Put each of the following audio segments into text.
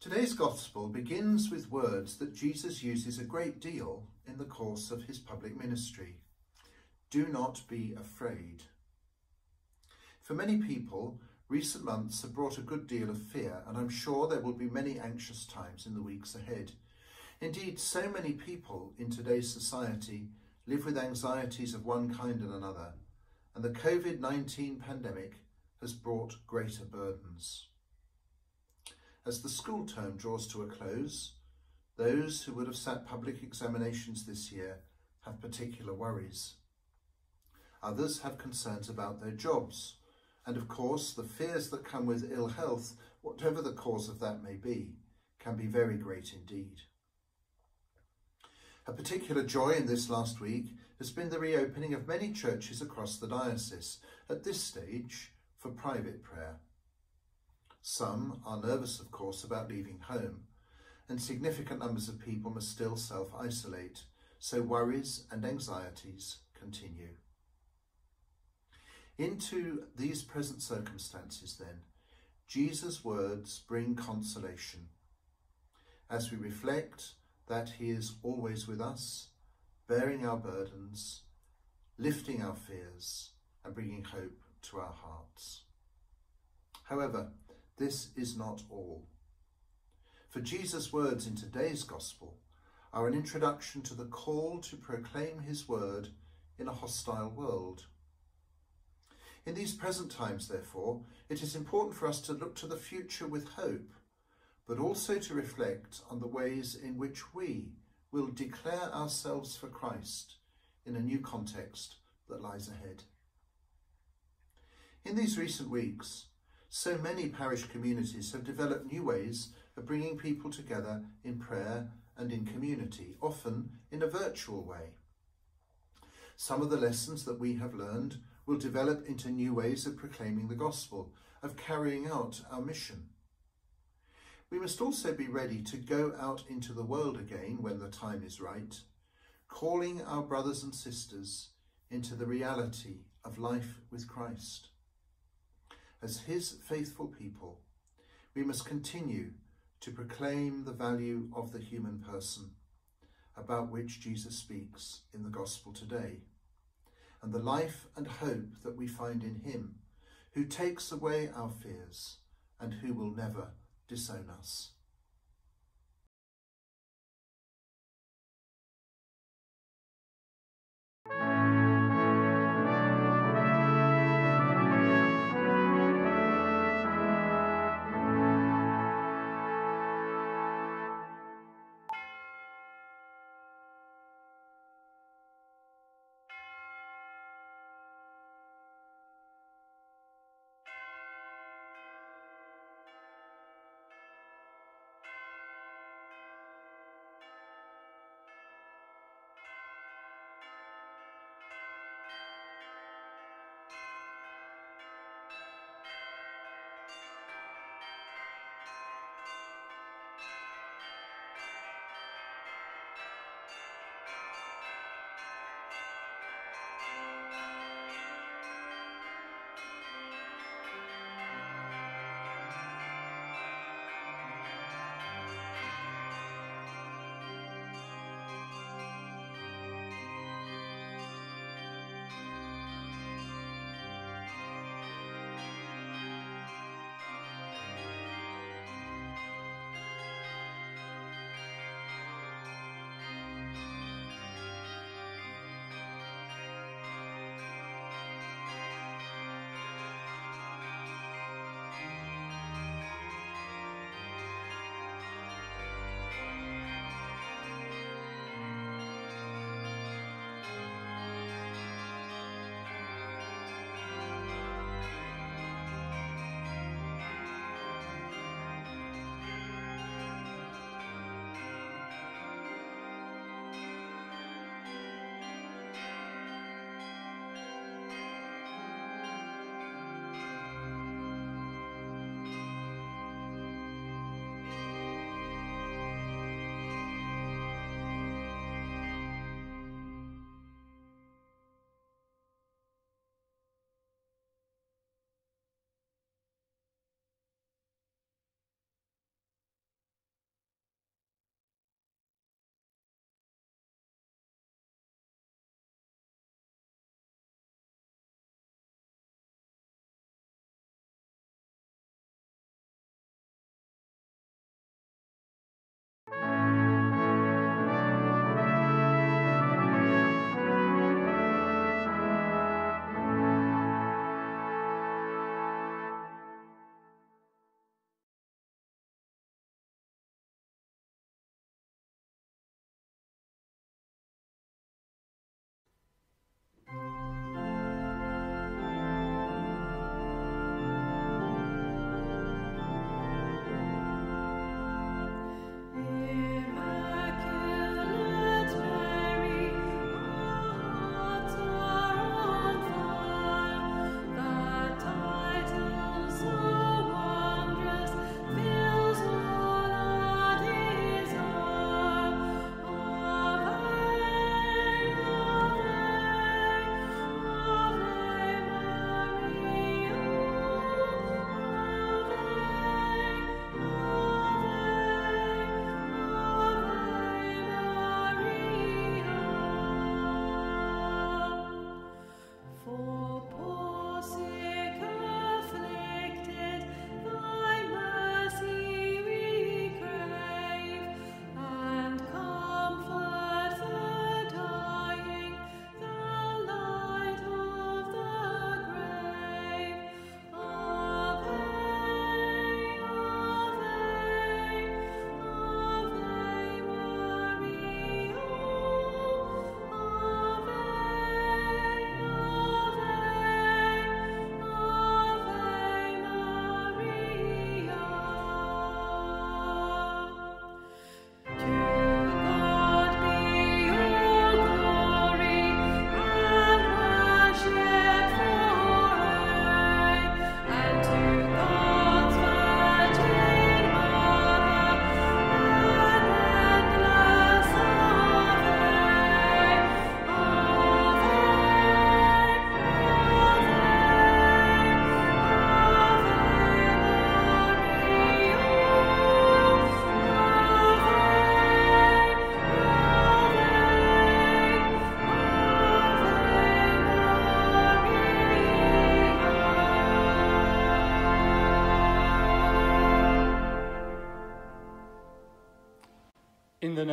Today's Gospel begins with words that Jesus uses a great deal in the course of his public ministry. Do not be afraid. For many people, recent months have brought a good deal of fear, and I'm sure there will be many anxious times in the weeks ahead. Indeed, so many people in today's society live with anxieties of one kind and another, and the COVID 19 pandemic has brought greater burdens. As the school term draws to a close, those who would have sat public examinations this year have particular worries. Others have concerns about their jobs, and of course the fears that come with ill health, whatever the cause of that may be, can be very great indeed. A particular joy in this last week has been the reopening of many churches across the diocese, at this stage for private prayer. Some are nervous, of course, about leaving home, and significant numbers of people must still self-isolate, so worries and anxieties continue. Into these present circumstances, then, Jesus' words bring consolation. As we reflect that he is always with us, bearing our burdens, lifting our fears, and bringing hope to our hearts. However, this is not all. For Jesus' words in today's Gospel are an introduction to the call to proclaim his word in a hostile world. In these present times, therefore, it is important for us to look to the future with hope, but also to reflect on the ways in which we will declare ourselves for Christ in a new context that lies ahead. In these recent weeks, so many parish communities have developed new ways of bringing people together in prayer and in community, often in a virtual way. Some of the lessons that we have learned will develop into new ways of proclaiming the gospel, of carrying out our mission. We must also be ready to go out into the world again when the time is right, calling our brothers and sisters into the reality of life with Christ as his faithful people, we must continue to proclaim the value of the human person, about which Jesus speaks in the gospel today, and the life and hope that we find in him, who takes away our fears and who will never disown us.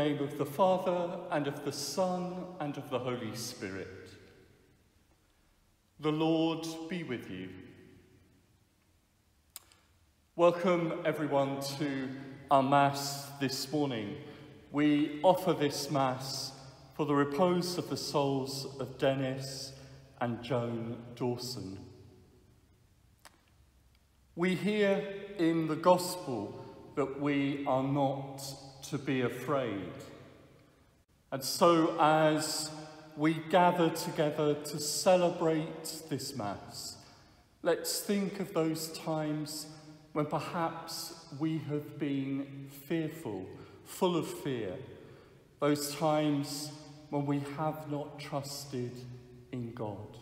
Name of the Father, and of the Son, and of the Holy Spirit. The Lord be with you. Welcome everyone to our Mass this morning. We offer this Mass for the repose of the souls of Dennis and Joan Dawson. We hear in the Gospel that we are not to be afraid. And so, as we gather together to celebrate this Mass, let's think of those times when perhaps we have been fearful, full of fear, those times when we have not trusted in God,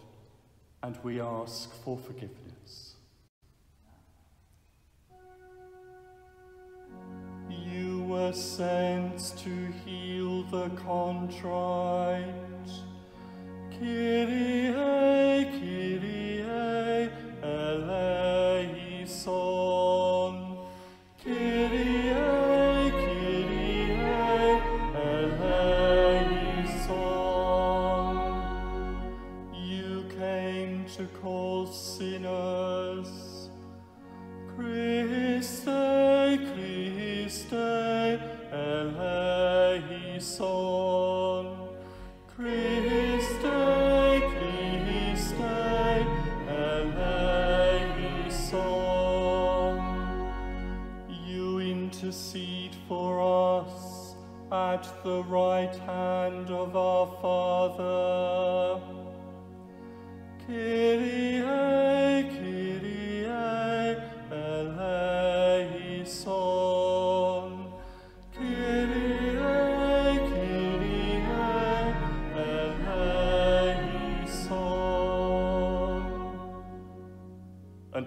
and we ask for forgiveness. You were sent to heal the contrite.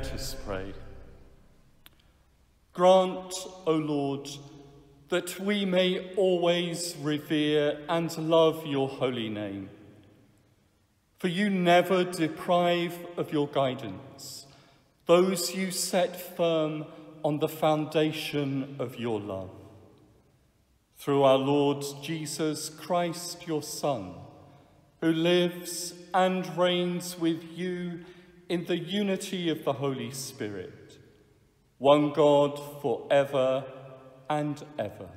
Let us pray. Grant, O Lord, that we may always revere and love your holy name. For you never deprive of your guidance those you set firm on the foundation of your love. Through our Lord Jesus Christ, your Son, who lives and reigns with you in the unity of the Holy Spirit, one God forever and ever.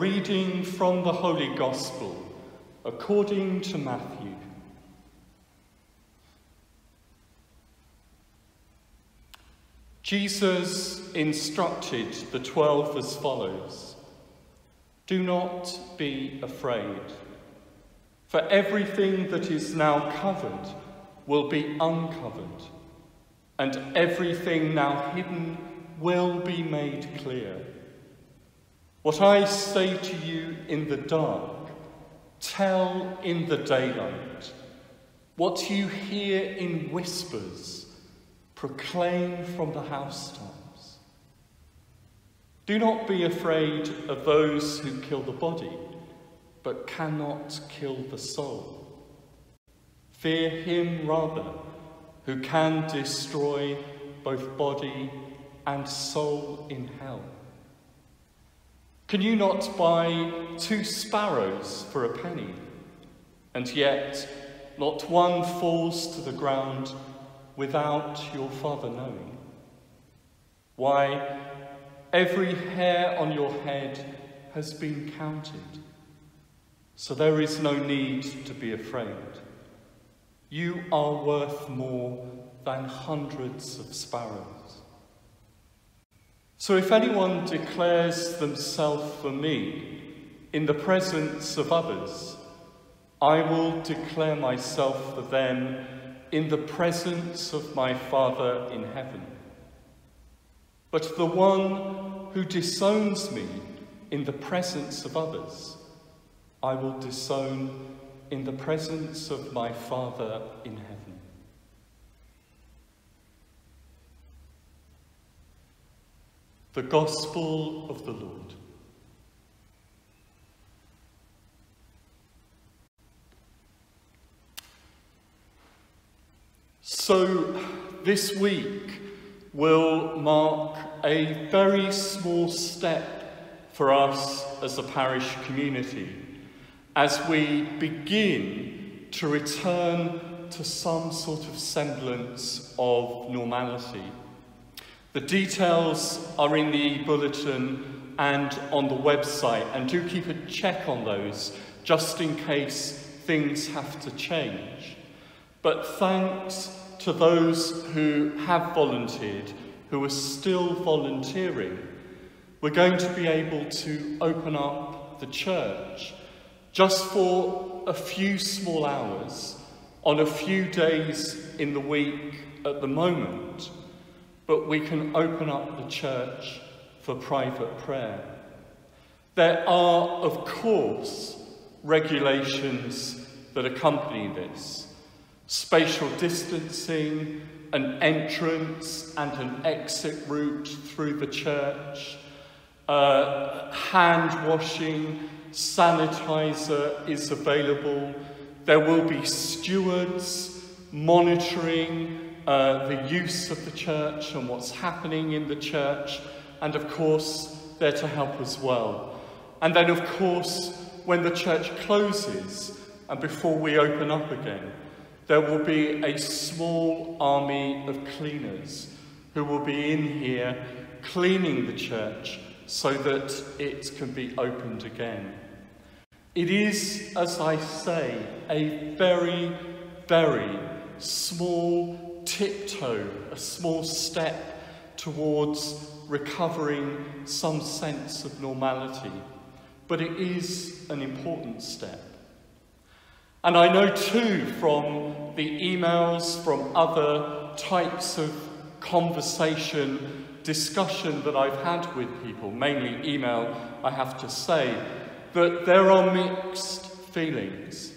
Reading from the Holy Gospel according to Matthew. Jesus instructed the twelve as follows Do not be afraid, for everything that is now covered will be uncovered, and everything now hidden will be made clear. What I say to you in the dark, tell in the daylight. What you hear in whispers, proclaim from the housetops. Do not be afraid of those who kill the body, but cannot kill the soul. Fear him rather, who can destroy both body and soul in hell. Can you not buy two sparrows for a penny, and yet not one falls to the ground without your Father knowing? Why, every hair on your head has been counted, so there is no need to be afraid. You are worth more than hundreds of sparrows. So if anyone declares themselves for me in the presence of others, I will declare myself for them in the presence of my Father in heaven. But the one who disowns me in the presence of others, I will disown in the presence of my Father in heaven. The Gospel of the Lord. So, this week will mark a very small step for us as a parish community as we begin to return to some sort of semblance of normality. The details are in the bulletin and on the website, and do keep a check on those just in case things have to change. But thanks to those who have volunteered, who are still volunteering, we're going to be able to open up the church just for a few small hours on a few days in the week at the moment, but we can open up the church for private prayer. There are, of course, regulations that accompany this. spatial distancing, an entrance and an exit route through the church, uh, hand washing, sanitizer is available. There will be stewards monitoring uh, the use of the church and what's happening in the church, and of course, there to help as well. And then, of course, when the church closes and before we open up again, there will be a small army of cleaners who will be in here cleaning the church so that it can be opened again. It is, as I say, a very, very small tiptoe, a small step towards recovering some sense of normality, but it is an important step. And I know too from the emails, from other types of conversation, discussion that I've had with people, mainly email, I have to say, that there are mixed feelings.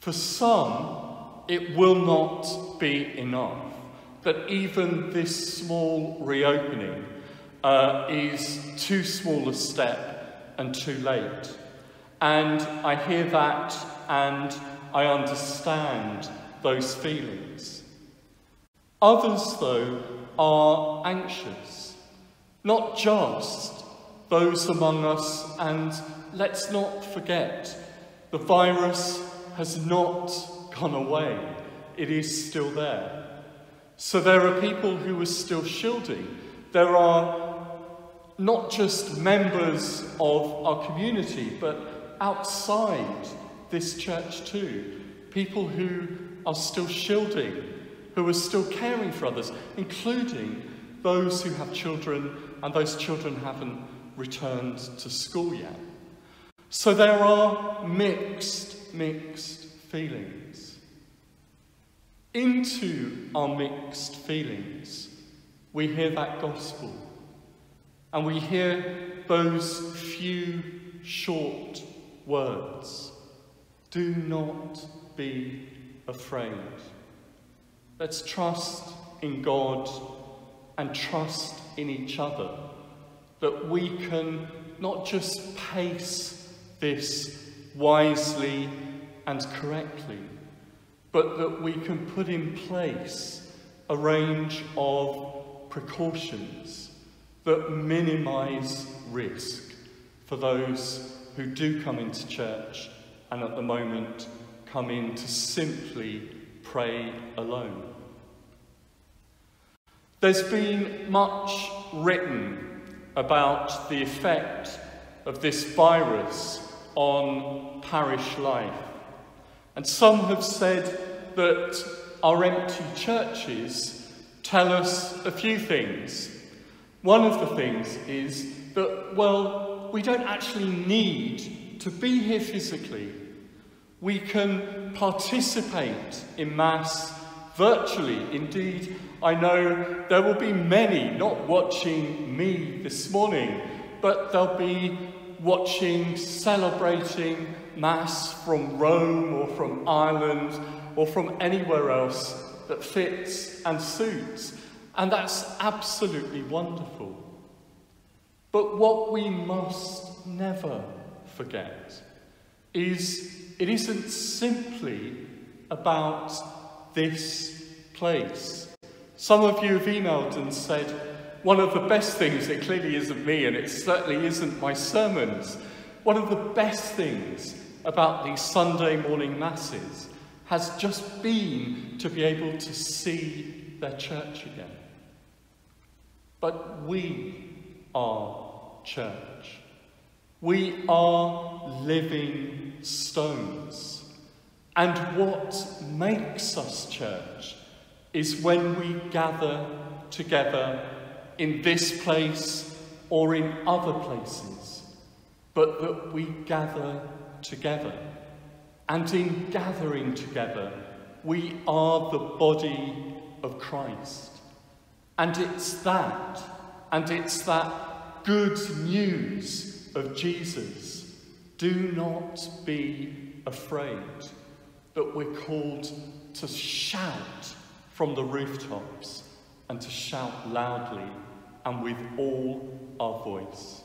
For some, it will not be enough, that even this small reopening uh, is too small a step and too late. And I hear that and I understand those feelings. Others, though, are anxious, not just those among us, and let's not forget the virus has not gone away, it is still there. So there are people who are still shielding. There are not just members of our community, but outside this church too. People who are still shielding, who are still caring for others, including those who have children and those children haven't returned to school yet. So there are mixed, mixed feelings. Into our mixed feelings, we hear that gospel and we hear those few short words. Do not be afraid. Let's trust in God and trust in each other that we can not just pace this wisely and correctly, but that we can put in place a range of precautions that minimize risk for those who do come into church and at the moment come in to simply pray alone. There's been much written about the effect of this virus on parish life. And some have said that our empty churches tell us a few things. One of the things is that, well, we don't actually need to be here physically we can participate in Mass virtually. Indeed, I know there will be many not watching me this morning, but they'll be watching, celebrating Mass from Rome or from Ireland or from anywhere else that fits and suits. And that's absolutely wonderful. But what we must never forget is it isn't simply about this place. Some of you have emailed and said, one of the best things, it clearly isn't me and it certainly isn't my sermons, one of the best things about these Sunday morning masses has just been to be able to see their church again. But we are church. We are living stones. And what makes us church is when we gather together in this place or in other places, but that we gather together. And in gathering together, we are the body of Christ. And it's that, and it's that good news of Jesus. Do not be afraid that we're called to shout from the rooftops and to shout loudly and with all our voice.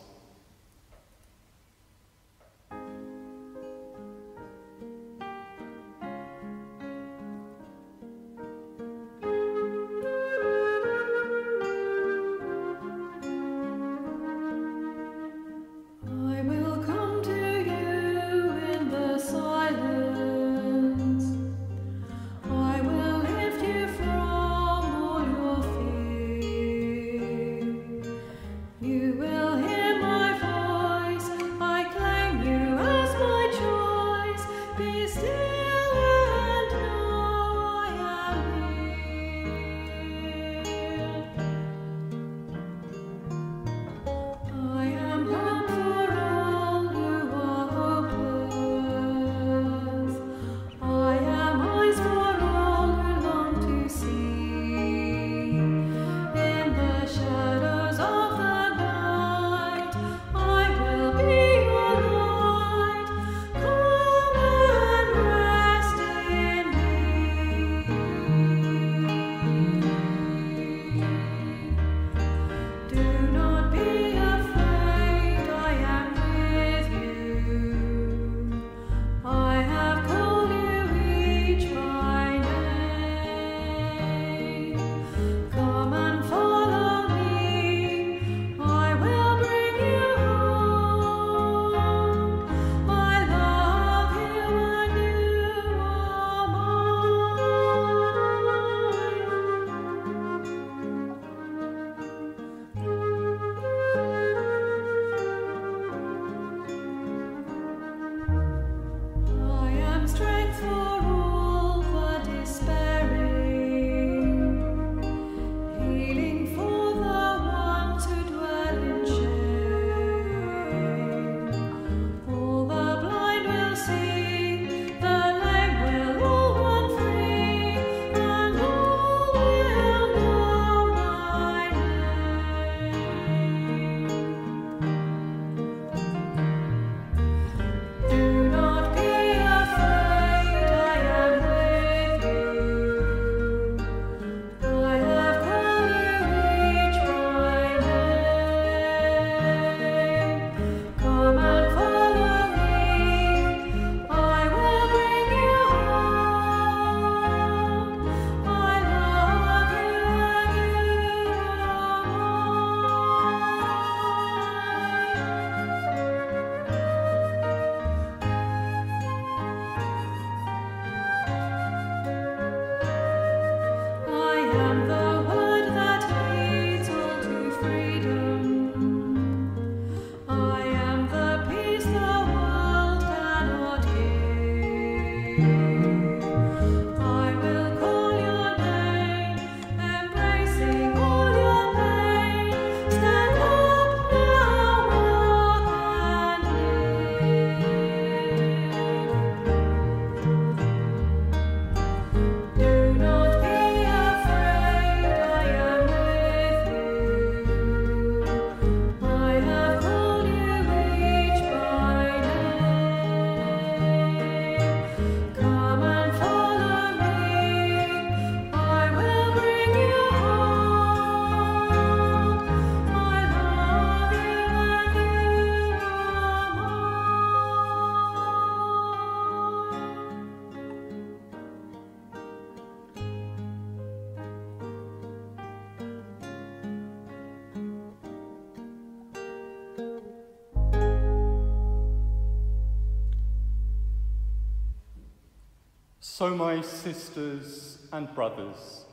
So, my sisters and brothers,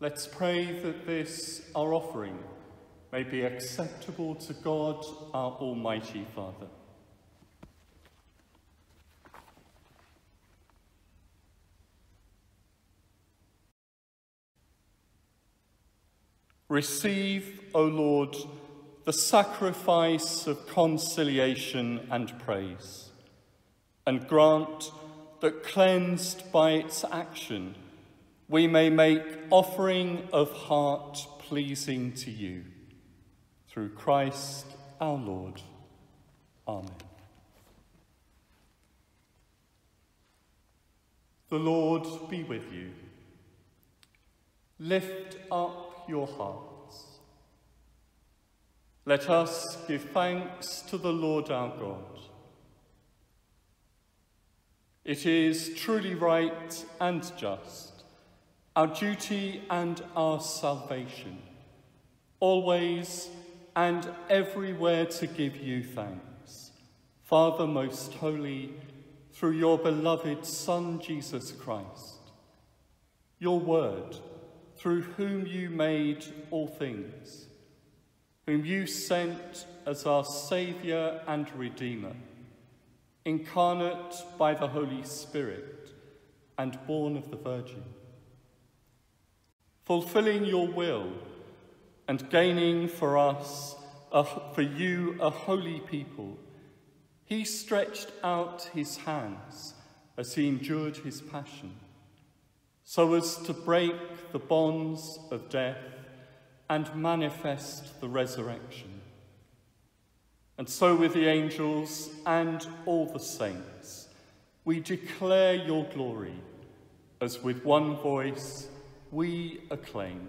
let's pray that this, our offering, may be acceptable to God, our Almighty Father. Receive, O Lord, the sacrifice of conciliation and praise, and grant that cleansed by its action, we may make offering of heart pleasing to you. Through Christ our Lord. Amen. The Lord be with you. Lift up your hearts. Let us give thanks to the Lord our God. It is truly right and just, our duty and our salvation, always and everywhere to give you thanks, Father most holy, through your beloved Son, Jesus Christ, your word, through whom you made all things, whom you sent as our Saviour and Redeemer, incarnate by the Holy Spirit and born of the Virgin. Fulfilling your will and gaining for us, a, for you, a holy people, he stretched out his hands as he endured his passion, so as to break the bonds of death and manifest the resurrection. And so, with the angels and all the saints, we declare your glory as with one voice we acclaim.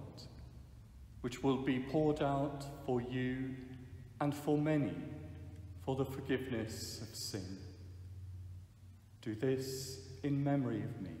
which will be poured out for you and for many for the forgiveness of sin. Do this in memory of me.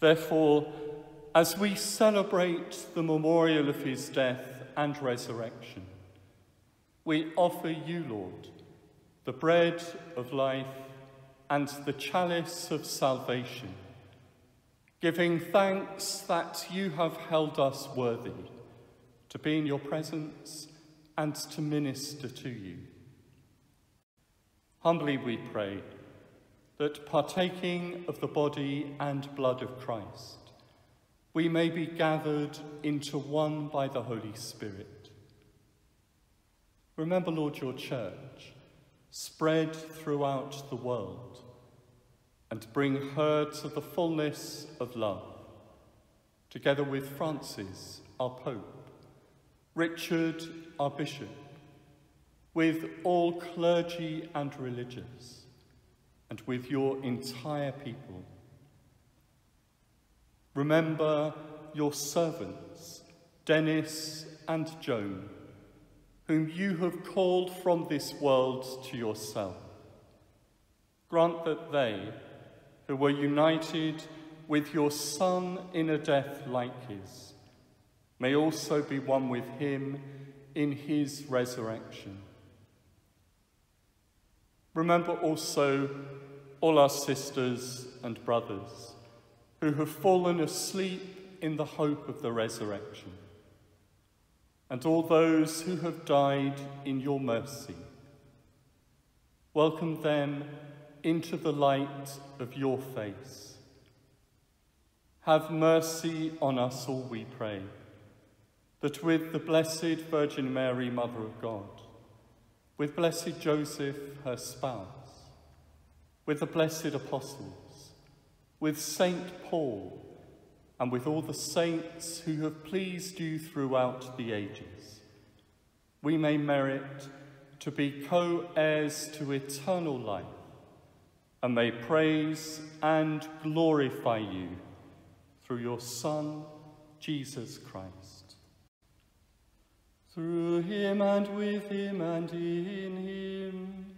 Therefore, as we celebrate the memorial of his death and resurrection, we offer you, Lord, the bread of life and the chalice of salvation, giving thanks that you have held us worthy to be in your presence and to minister to you. Humbly we pray that partaking of the body and blood of Christ, we may be gathered into one by the Holy Spirit. Remember, Lord, your church, spread throughout the world, and bring her to the fullness of love, together with Francis, our Pope, Richard, our Bishop, with all clergy and religious, and with your entire people. Remember your servants, Dennis and Joan, whom you have called from this world to yourself. Grant that they, who were united with your Son in a death like his, may also be one with him in his resurrection. Remember also all our sisters and brothers who have fallen asleep in the hope of the resurrection, and all those who have died in your mercy. Welcome them into the light of your face. Have mercy on us all, we pray, that with the Blessed Virgin Mary, Mother of God, with blessed Joseph, her spouse, with the blessed apostles, with Saint Paul, and with all the saints who have pleased you throughout the ages, we may merit to be co-heirs to eternal life, and may praise and glorify you through your Son, Jesus Christ. Through him and with him and in him,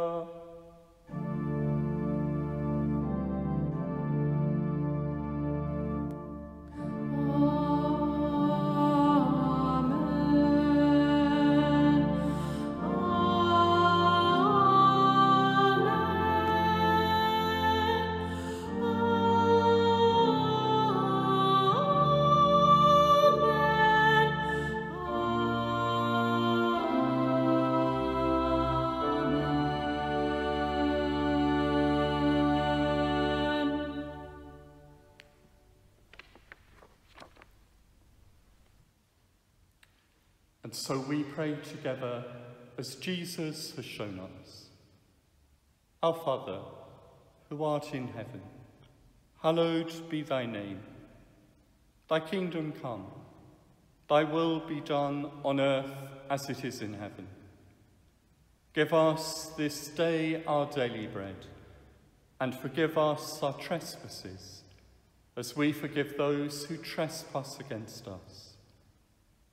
Pray together as Jesus has shown us. Our Father, who art in heaven, hallowed be thy name. Thy kingdom come, thy will be done on earth as it is in heaven. Give us this day our daily bread, and forgive us our trespasses, as we forgive those who trespass against us.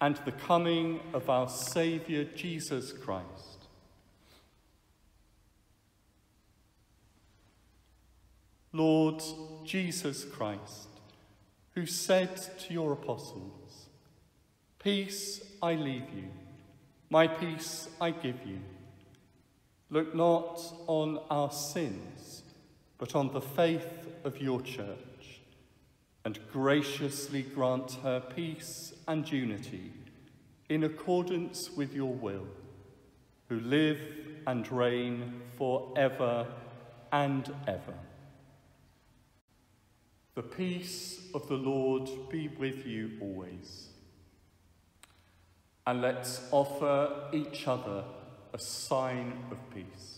and the coming of our Saviour Jesus Christ. Lord Jesus Christ, who said to your apostles, Peace I leave you, my peace I give you. Look not on our sins, but on the faith of your church, and graciously grant her peace and unity in accordance with your will, who live and reign for ever and ever. The peace of the Lord be with you always. And let's offer each other a sign of peace.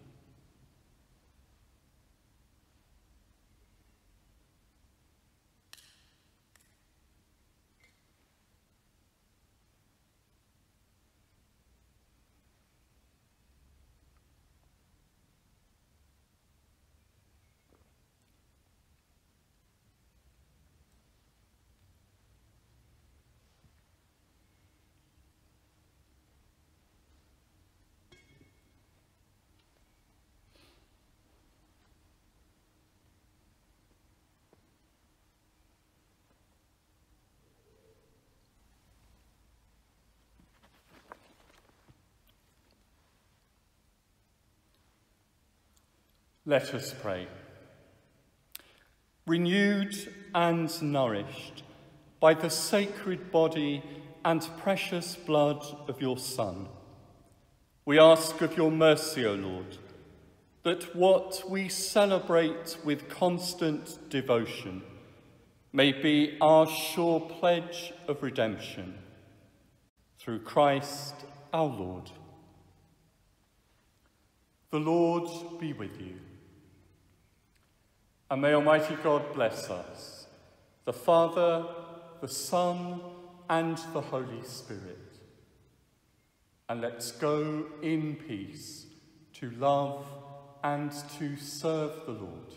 Let us pray. Renewed and nourished by the sacred body and precious blood of your Son, we ask of your mercy, O Lord, that what we celebrate with constant devotion may be our sure pledge of redemption. Through Christ our Lord. The Lord be with you. And may Almighty God bless us, the Father, the Son, and the Holy Spirit. And let's go in peace to love and to serve the Lord.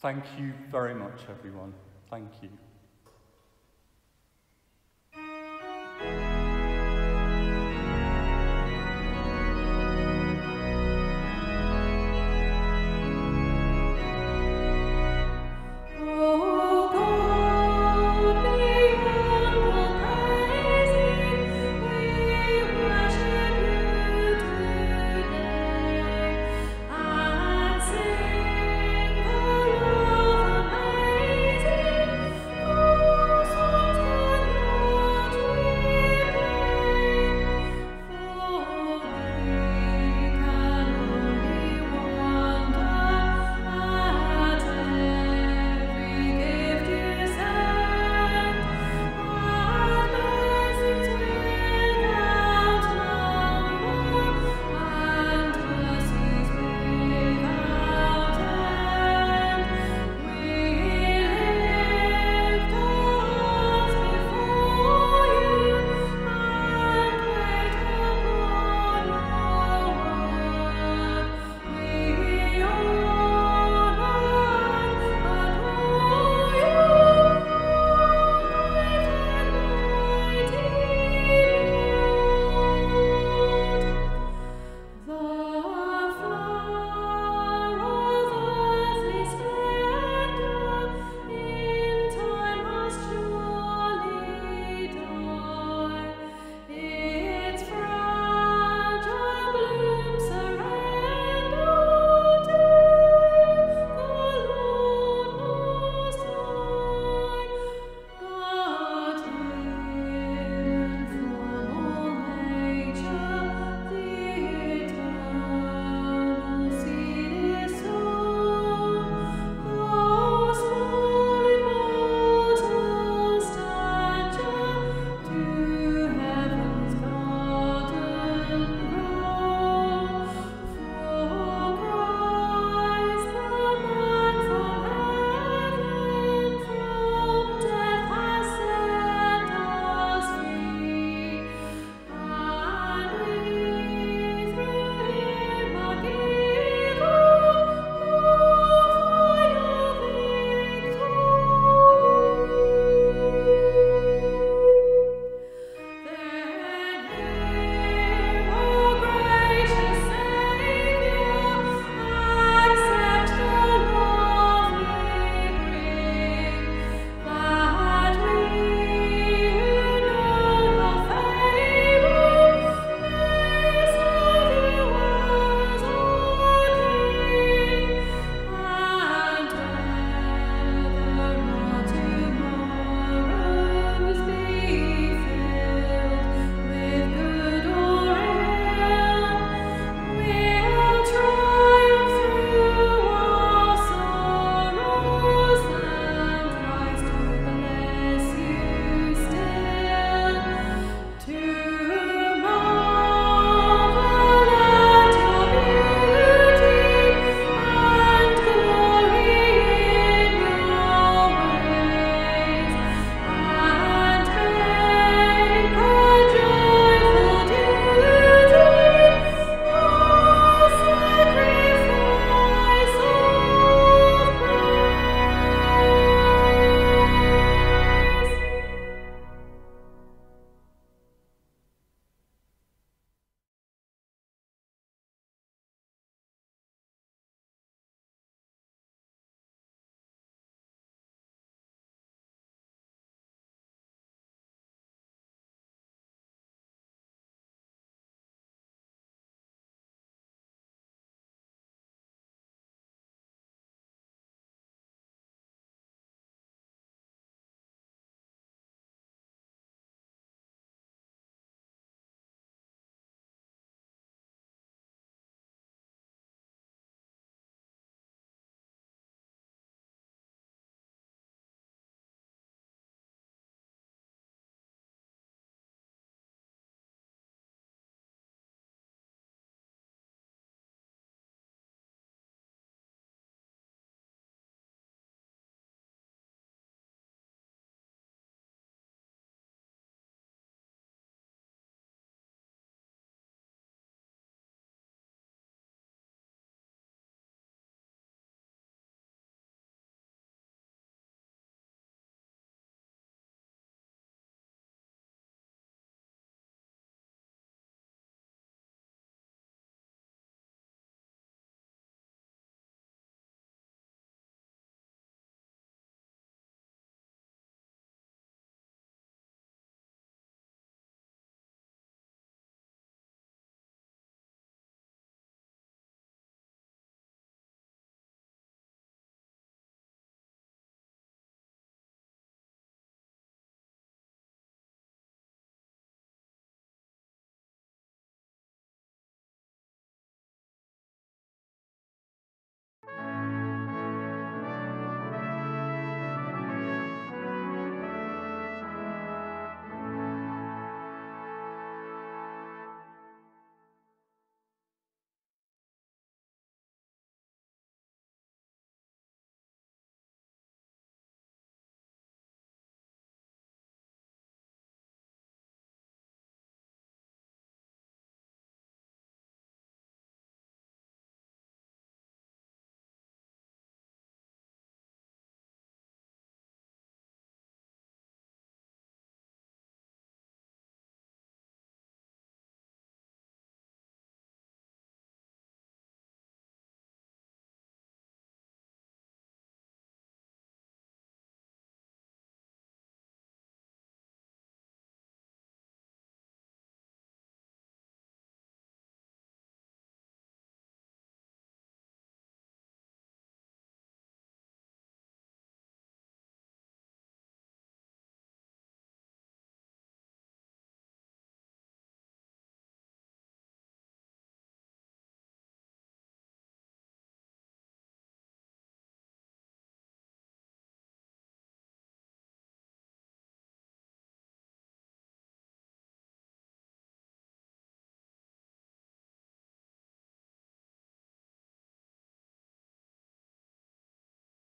Thank you very much, everyone. Thank you.